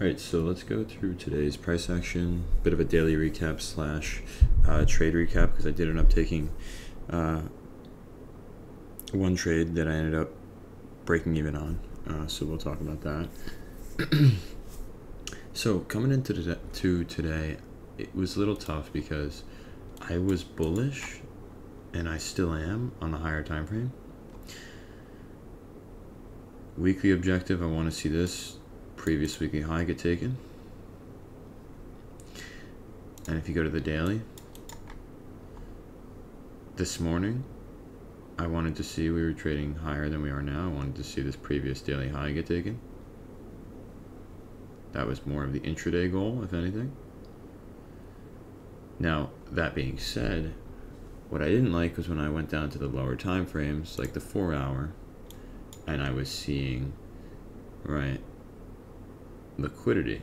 Alright, so let's go through today's price action, bit of a daily recap slash uh, trade recap because I did end up taking uh, one trade that I ended up breaking even on. Uh, so we'll talk about that. so coming into to today, it was a little tough because I was bullish, and I still am on the higher time frame. Weekly objective, I want to see this previous weekly high get taken. And if you go to the daily, this morning, I wanted to see we were trading higher than we are now. I wanted to see this previous daily high get taken. That was more of the intraday goal, if anything. Now, that being said, what I didn't like was when I went down to the lower time frames, like the four hour, and I was seeing, right, liquidity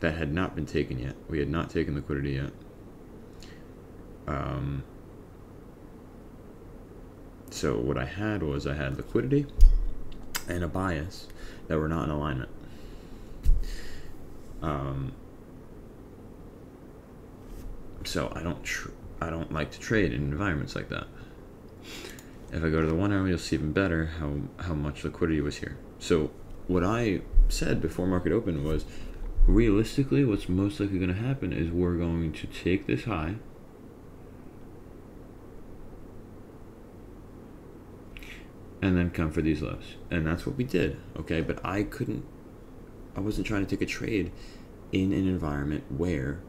that had not been taken yet. We had not taken liquidity yet. Um, so what I had was I had liquidity and a bias that were not in alignment. Um, so I don't I don't like to trade in environments like that. If I go to the one hour, you'll see even better how how much liquidity was here. So what I said before market open was realistically what's most likely going to happen is we're going to take this high. And then come for these lows. And that's what we did okay? But i couldn't i wasn't trying to take a trade in an environment where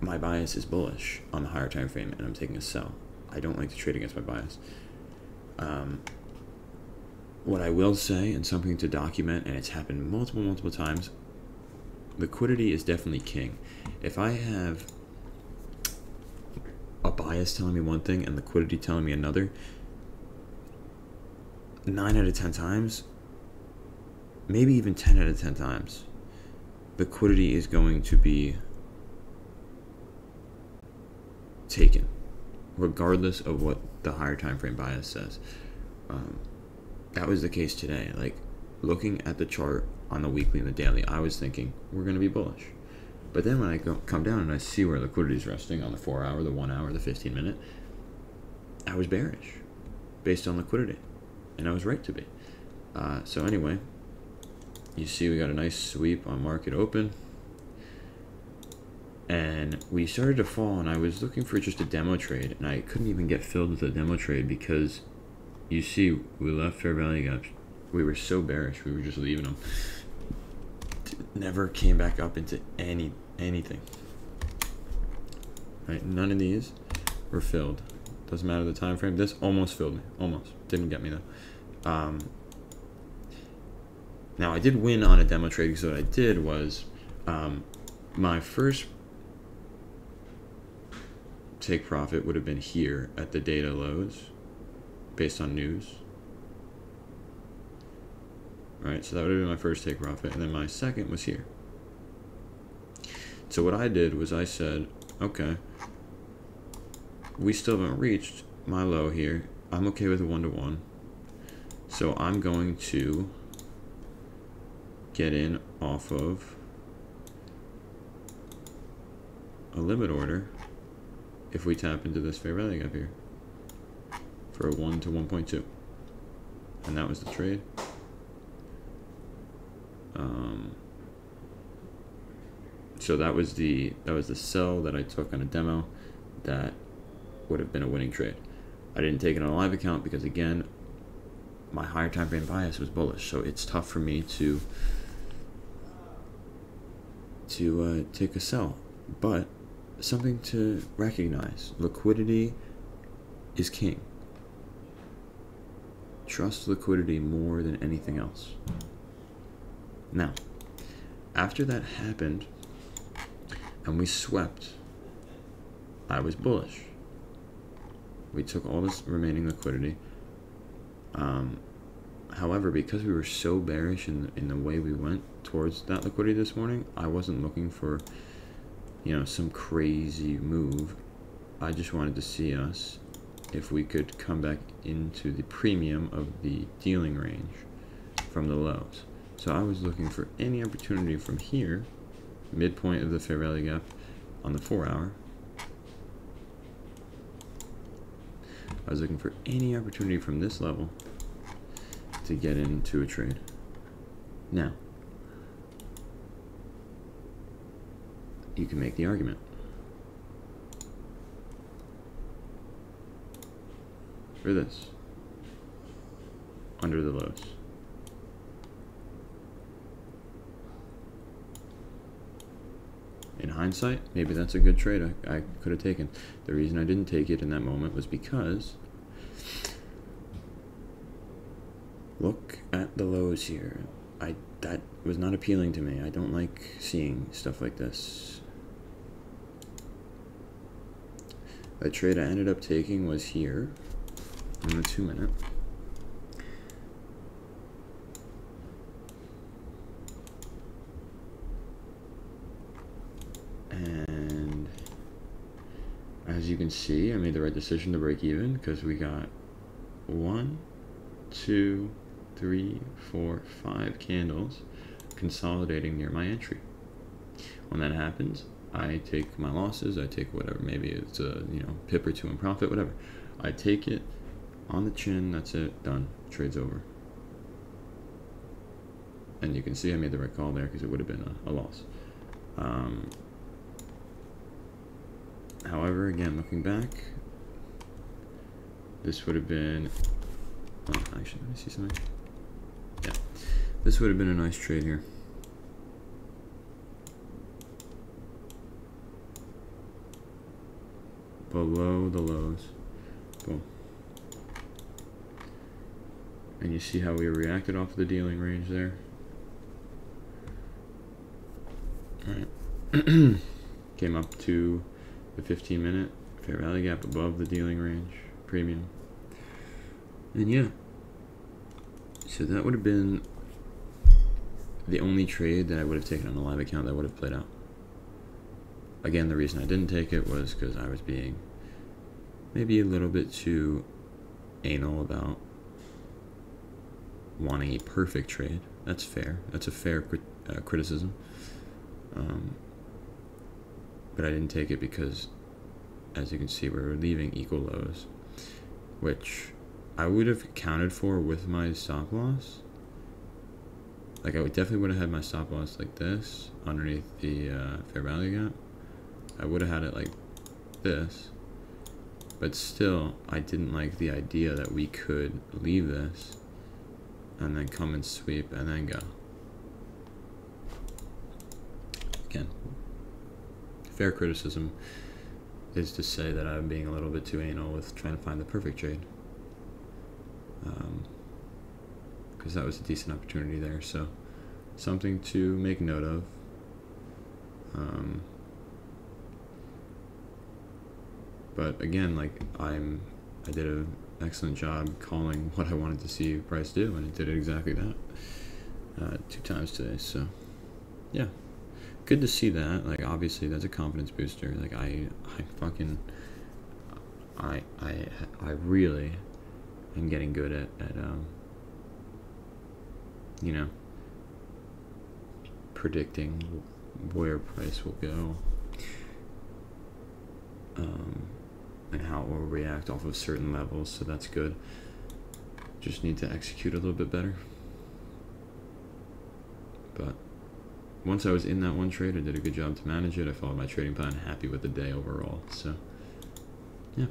my bias is bullish on the higher time frame and i'm taking a sell. I don't like to trade against my bias. Um, what I will say, and something to document, and it's happened multiple, multiple times, liquidity is definitely king. If I have a bias telling me one thing and liquidity telling me another, nine out of ten times, maybe even ten out of ten times, liquidity is going to be taken, regardless of what the higher time frame bias says. Um, that was the case today. Like looking at the chart on the weekly and the daily, I was thinking we're going to be bullish. But then when I go, come down and I see where liquidity is resting on the four hour, the one hour, the 15 minute, I was bearish based on liquidity. And I was right to be. Uh, so, anyway, you see we got a nice sweep on market open. And we started to fall, and I was looking for just a demo trade, and I couldn't even get filled with a demo trade because you see, we left fair value gaps. We were so bearish. We were just leaving them. Never came back up into any anything. Right, none of these were filled. Doesn't matter the time frame. This almost filled me. Almost didn't get me though. Um, now I did win on a demo trade because what I did was um, my first take profit would have been here at the data lows based on news. Right, so that would have been my first take profit, and then my second was here. So what I did was I said, okay, we still haven't reached my low here. I'm okay with a one-to-one. -one. So I'm going to get in off of a limit order if we tap into this fair value gap here for a 1 to 1.2. And that was the trade. Um, so that was the that was the sell that I took on a demo that would have been a winning trade. I didn't take it on a live account because again, my higher time frame bias was bullish, so it's tough for me to to uh, take a sell. But something to recognize: liquidity is king. Trust liquidity more than anything else. Now, after that happened and we swept, I was bullish. We took all this remaining liquidity. Um, however, because we were so bearish in in the way we went towards that liquidity this morning, I wasn't looking for, you know, some crazy move. I just wanted to see us if we could come back into the premium of the dealing range from the lows. So I was looking for any opportunity from here, midpoint of the fair value gap on the four hour. I was looking for any opportunity from this level to get into a trade. Now, you can make the argument. For this. Under the lows. In hindsight, maybe that's a good trade I, I could have taken. The reason I didn't take it in that moment was because look at the lows here. I that was not appealing to me. I don't like seeing stuff like this. The trade I ended up taking was here in the two minute. And as you can see, I made the right decision to break even because we got one, two, three, four, five candles consolidating near my entry. When that happens, I take my losses, I take whatever, maybe it's a you know pip or two in profit, whatever. I take it on the chin, that's it, done, trade's over. And you can see I made the right call there because it would have been a, a loss. Um, however, again, looking back, this would have been, oh, actually, let me see something. Yeah, this would have been a nice trade here. Below the lows. Boom. And you see how we reacted off of the dealing range there? Alright. Came up to the 15 minute fair value gap above the dealing range premium. And yeah. So that would have been the only trade that I would have taken on a live account that would have played out. Again, the reason I didn't take it was because I was being maybe a little bit too anal about wanting a perfect trade. That's fair. That's a fair crit uh, criticism. Um, but I didn't take it because, as you can see, we are leaving equal lows, which I would have accounted for with my stop loss. Like I would definitely would have had my stop loss like this underneath the uh, fair value gap. I would have had it like this, but still, I didn't like the idea that we could leave this and then come and sweep and then go. Again, fair criticism is to say that I'm being a little bit too anal with trying to find the perfect trade. Because um, that was a decent opportunity there, so something to make note of. Um, but again, like I'm, I did a excellent job calling what I wanted to see Price do, and it did exactly that uh, two times today. So, yeah, good to see that. Like, obviously, that's a confidence booster. Like, I, I fucking, I, I, I really am getting good at, at um, you know, predicting where price will go. Um, and how it will react off of certain levels, so that's good. Just need to execute a little bit better. But once I was in that one trade, I did a good job to manage it. I followed my trading plan, happy with the day overall. So, yeah.